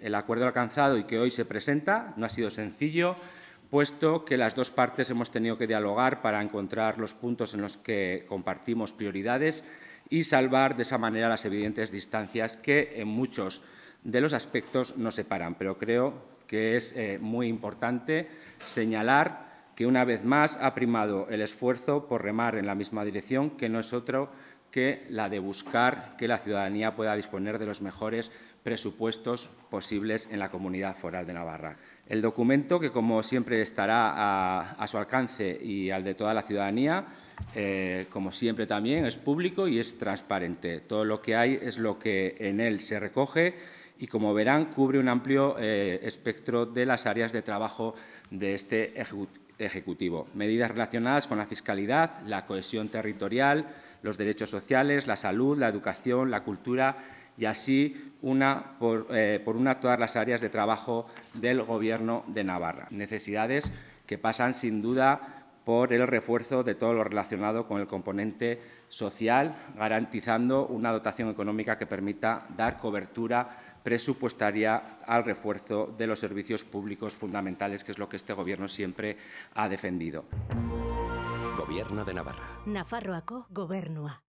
El acuerdo alcanzado y que hoy se presenta no ha sido sencillo, puesto que las dos partes hemos tenido que dialogar para encontrar los puntos en los que compartimos prioridades y salvar de esa manera las evidentes distancias que en muchos de los aspectos nos separan. Pero creo que es eh, muy importante señalar que una vez más ha primado el esfuerzo por remar en la misma dirección, que no es otro que la de buscar que la ciudadanía pueda disponer de los mejores presupuestos posibles en la comunidad foral de Navarra. El documento, que como siempre estará a, su alcance y al de toda la ciudadanía, eh, como siempre también es público y es transparente. Todo lo que hay es lo que en él se recoge y, como verán, cubre un amplio eh, espectro de las áreas de trabajo de este Ejecutivo. Medidas relacionadas con la fiscalidad, la cohesión territorial, los derechos sociales, la salud, la educación, la cultura y así una por, eh, por, una todas las áreas de trabajo del Gobierno de Navarra. Necesidades que pasan sin duda por el refuerzo de todo lo relacionado con el componente social, garantizando una dotación económica que permita dar cobertura presupuestaria al refuerzo de los servicios públicos fundamentales, que es lo que este Gobierno siempre ha defendido. Gobierno de Navarra. Nafarroako gobernua.